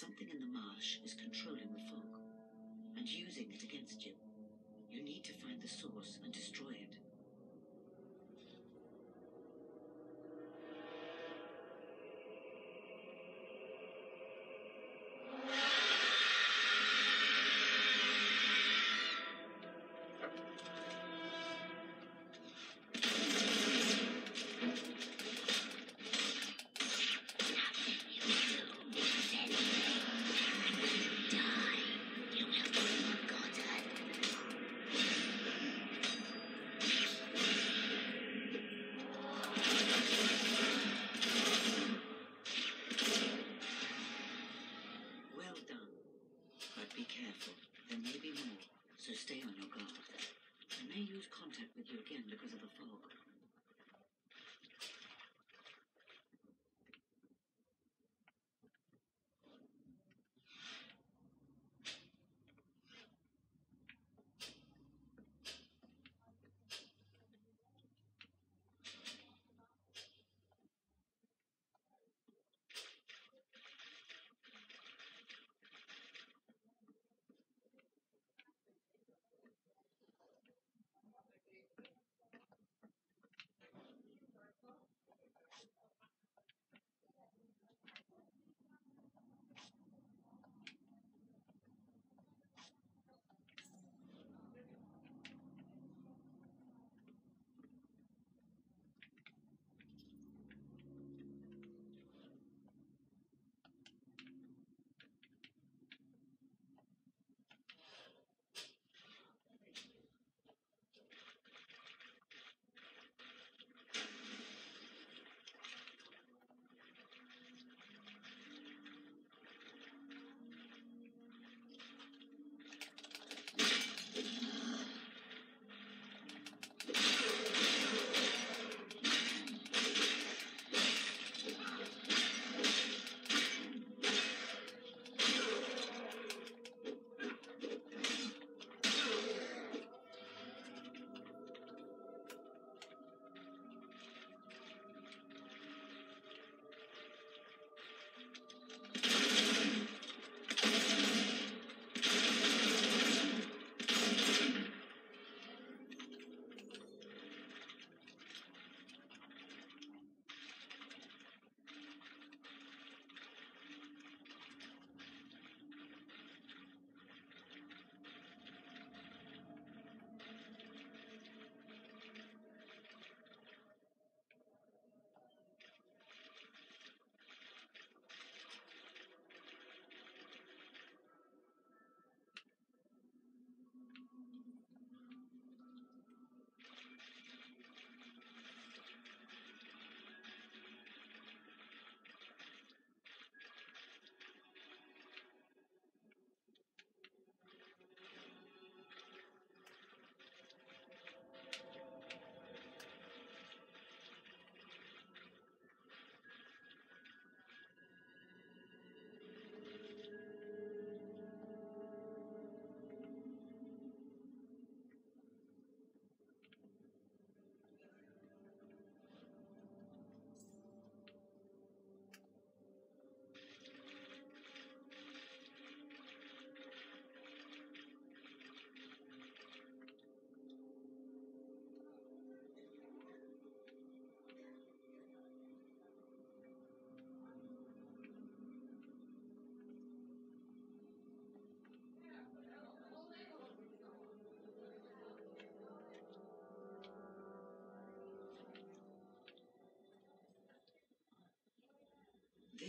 Something in the marsh is controlling the fog and using it against you. You need to find the source and destroy it.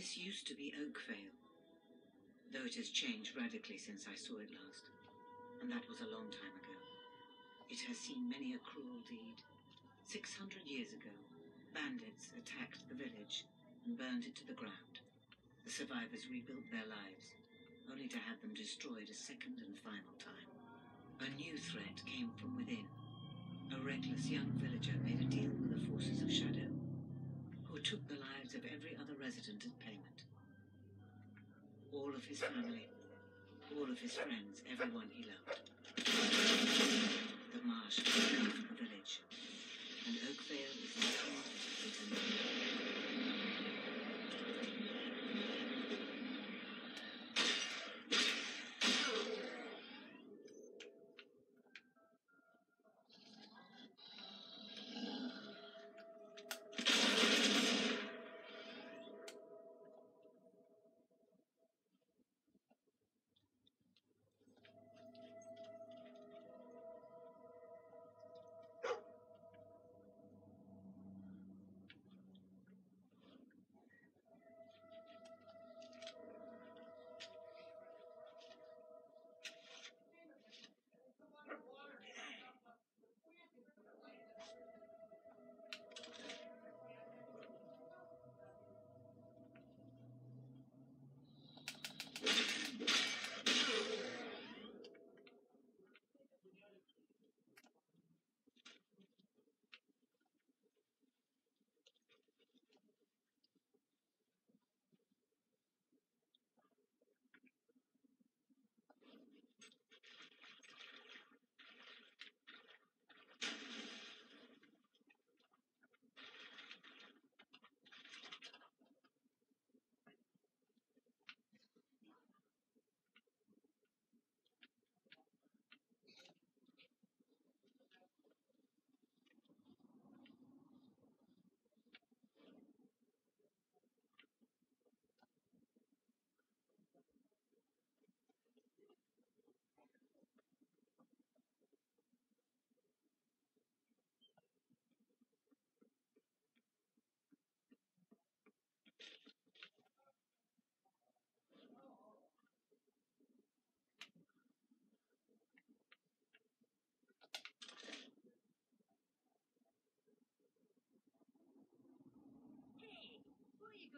This used to be Oakvale, though it has changed radically since I saw it last, and that was a long time ago. It has seen many a cruel deed. Six hundred years ago, bandits attacked the village and burned it to the ground. The survivors rebuilt their lives, only to have them destroyed a second and final time. A new threat came from within. A reckless young villager made a deal with the forces of Shadow, who took the lives of every other resident as payment. All of his family, all of his friends, everyone he loved. The marsh is the village, and Oakvale is nothing but a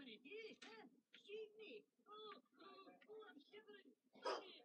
do, huh? Shoot me! Oh, oh, oh, I'm shivering!